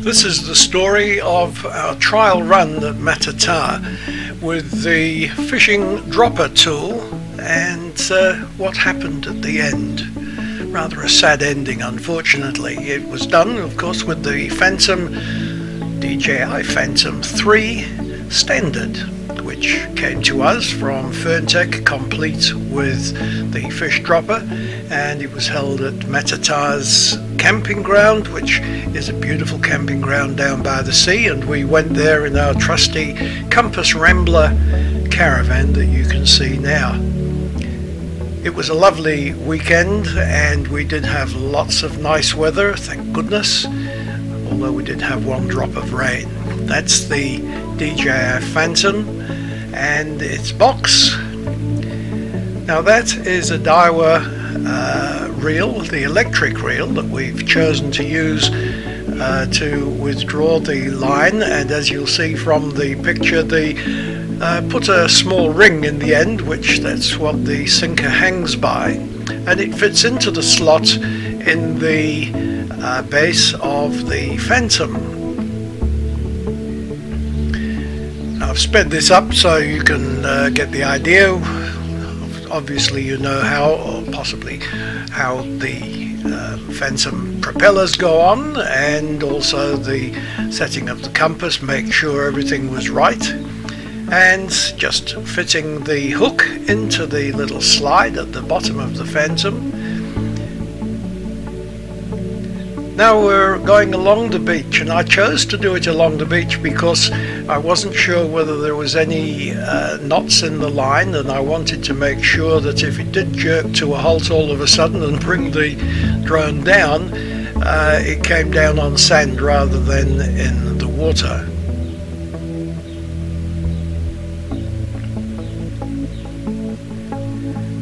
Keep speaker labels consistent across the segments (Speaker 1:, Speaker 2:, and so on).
Speaker 1: This is the story of our trial run at Matata with the fishing dropper tool and uh, what happened at the end. Rather a sad ending, unfortunately. It was done, of course, with the Phantom DJI Phantom 3 Standard, which came to us from Ferntech, complete with the fish dropper, and it was held at Matata's camping ground, which is a beautiful camping ground down by the sea, and we went there in our trusty Compass Rambler caravan that you can see now. It was a lovely weekend, and we did have lots of nice weather, thank goodness although we did have one drop of rain. That's the DJI Phantom and its box. Now that is a Daiwa uh, reel, the electric reel that we've chosen to use uh, to withdraw the line and as you'll see from the picture the uh, put a small ring in the end which that's what the sinker hangs by and it fits into the slot in the uh, base of the Phantom. I've sped this up so you can uh, get the idea. Obviously you know how, or possibly how the uh, Phantom propellers go on and also the setting of the compass, make sure everything was right and just fitting the hook into the little slide at the bottom of the Phantom Now we're going along the beach and I chose to do it along the beach because I wasn't sure whether there was any uh, knots in the line and I wanted to make sure that if it did jerk to a halt all of a sudden and bring the drone down, uh, it came down on sand rather than in the water.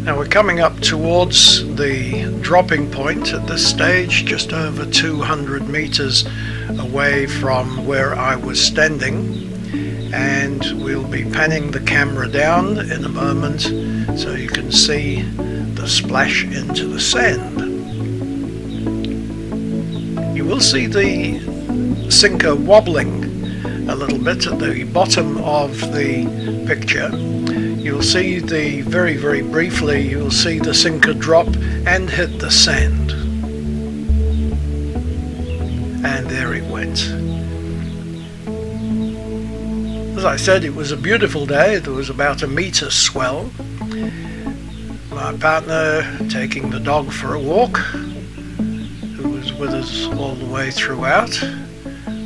Speaker 1: Now we're coming up towards the dropping point at this stage, just over 200 meters away from where I was standing. And we'll be panning the camera down in a moment so you can see the splash into the sand. You will see the sinker wobbling a little bit at the bottom of the picture you'll see the, very, very briefly, you'll see the sinker drop and hit the sand. And there it went. As I said, it was a beautiful day. There was about a meter swell. My partner taking the dog for a walk, who was with us all the way throughout.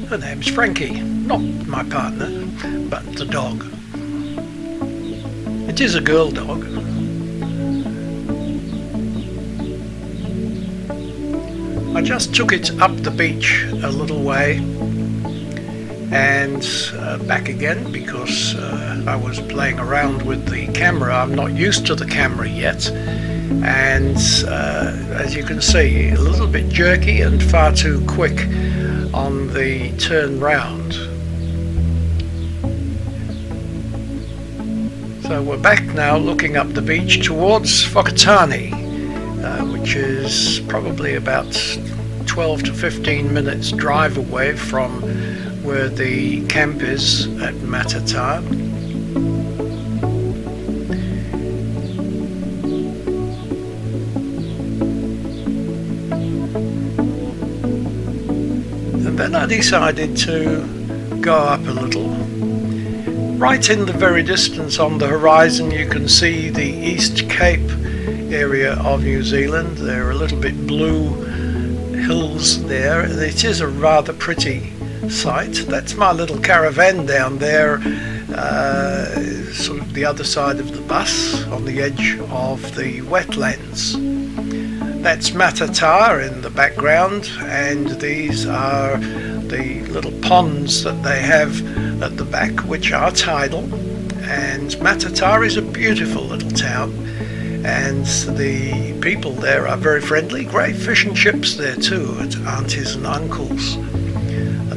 Speaker 1: Her name's Frankie, not my partner, but the dog. It is a girl dog. I just took it up the beach a little way and uh, back again because uh, I was playing around with the camera. I'm not used to the camera yet and uh, as you can see a little bit jerky and far too quick on the turn round. So we're back now looking up the beach towards Whakatane, uh, which is probably about 12 to 15 minutes drive away from where the camp is at Matata. And then I decided to go up a little Right in the very distance on the horizon you can see the East Cape area of New Zealand. There are a little bit blue hills there. It is a rather pretty sight. That's my little caravan down there, uh, sort of the other side of the bus on the edge of the wetlands. That's Matata in the background and these are the little ponds that they have at the back, which are tidal. And Matata is a beautiful little town, and the people there are very friendly. Great fish and chips there too, at aunties and uncles.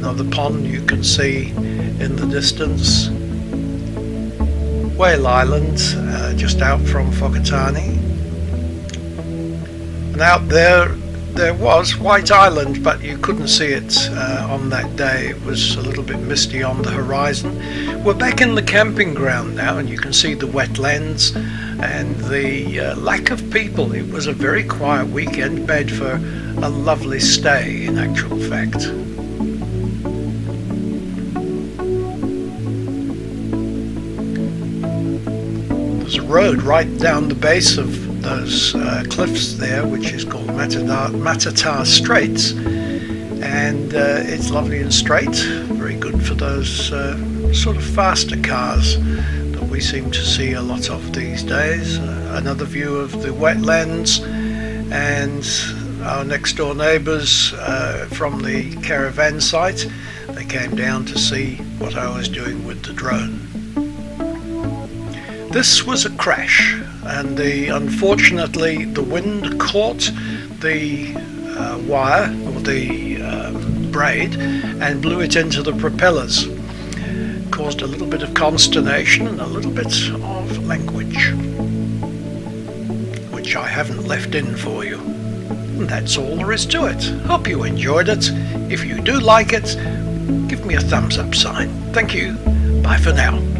Speaker 1: Another pond you can see in the distance. Whale Island, uh, just out from Whakatane. And out there there was White Island, but you couldn't see it uh, on that day. It was a little bit misty on the horizon. We're back in the camping ground now, and you can see the wetlands and the uh, lack of people. It was a very quiet weekend, made for a lovely stay, in actual fact. Road right down the base of those uh, cliffs there, which is called Matador, Matata Straits. And uh, it's lovely and straight, very good for those uh, sort of faster cars that we seem to see a lot of these days. Uh, another view of the wetlands and our next door neighbours uh, from the caravan site. They came down to see what I was doing with the drone. This was a crash and the unfortunately the wind caught the uh, wire or the um, braid and blew it into the propellers. Caused a little bit of consternation and a little bit of language which I haven't left in for you. And that's all there is to it. Hope you enjoyed it. If you do like it give me a thumbs up sign. Thank you. Bye for now